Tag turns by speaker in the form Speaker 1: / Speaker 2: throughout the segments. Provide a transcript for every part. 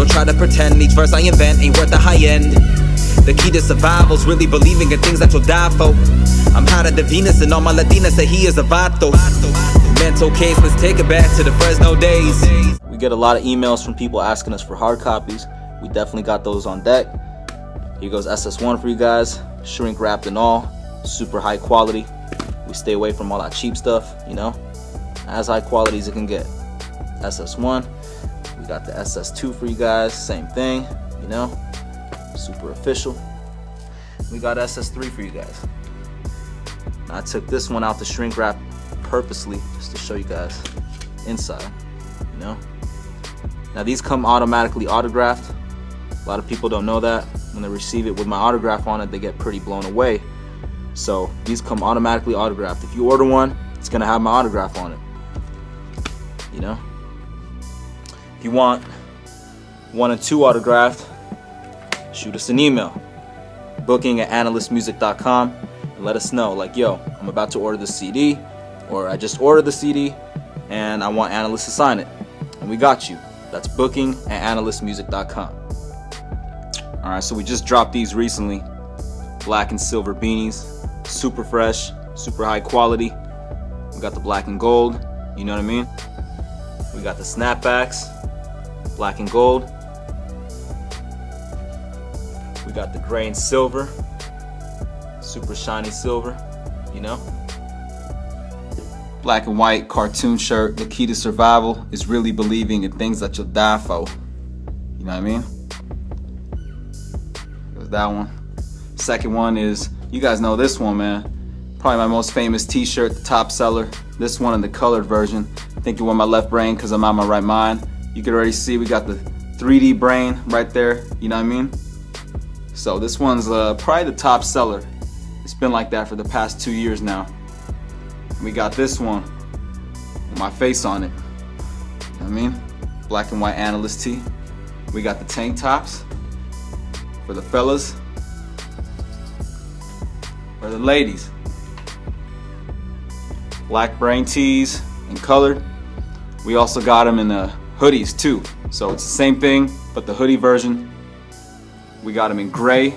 Speaker 1: Don't try to pretend each verse I invent ain't worth the high end. The key to survival's really believing in things that you'll die for. I'm hotter than Venus and all my Latinas say he is a vato. Mental case, let's take it back to the Fresno days.
Speaker 2: We get a lot of emails from people asking us for hard copies. We definitely got those on deck. Here goes SS1 for you guys, shrink wrapped and all, super high quality. We stay away from all that cheap stuff, you know, as high quality as it can get. SS1, we got the SS2 for you guys, same thing, you know, super official. We got SS3 for you guys. I took this one out the shrink wrap purposely just to show you guys inside, you know. Now these come automatically autographed. A lot of people don't know that. When they receive it with my autograph on it, they get pretty blown away. So these come automatically autographed. If you order one, it's gonna have my autograph on it. You know? If you want one and two autographed, shoot us an email. Booking at anilystmusic.com and let us know, like, yo, I'm about to order the CD, or I just ordered the CD and I want Anilyst to sign it. And we got you. That's booking at anilystmusic.com. Alright, so we just dropped these recently. Black and silver beanies. Super fresh, super high quality. We got the black and gold, you know what I mean? We got the snapbacks, black and gold. We got the gray and silver, super shiny silver, you know? Black and white cartoon shirt. The key to survival is really believing in things that you'll die for. You know what I mean? There's that one. Second one is, you guys know this one, man. Probably my most famous t-shirt, the top seller. This one in the colored version. Thinking with my left brain because I'm on my right mind. You can already see we got the 3D brain right there. You know what I mean? So this one's uh, probably the top seller. It's been like that for the past two years now. We got this one with my face on it. You know what I mean? Black and white Anilyst tee. We got the tank tops for the fellas. For the ladies. Black brain tees in colored. We also got them in the hoodies too. So it's the same thing, but the hoodie version. We got them in gray.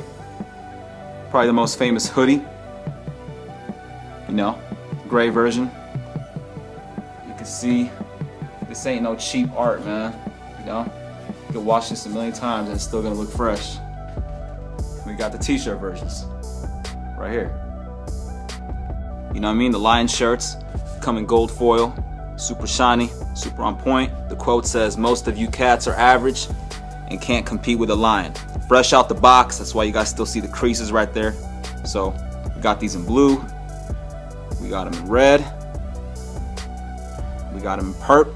Speaker 2: Probably the most famous hoodie. You know, gray version. You can see this ain't no cheap art, man. You know, you can wash this a million times and it's still gonna look fresh. We got the t-shirt versions right here. You know what I mean? The lion shirts come in gold foil, super shiny, super on point. The quote says, most of you cats are average and can't compete with a lion. Fresh out the box, that's why you guys still see the creases right there. So we got these in blue, we got them in red, we got them in perp,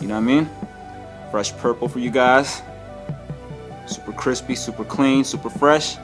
Speaker 2: you know what I mean? Fresh purple for you guys. Super crispy, super clean, super fresh.